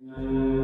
Mm-hmm.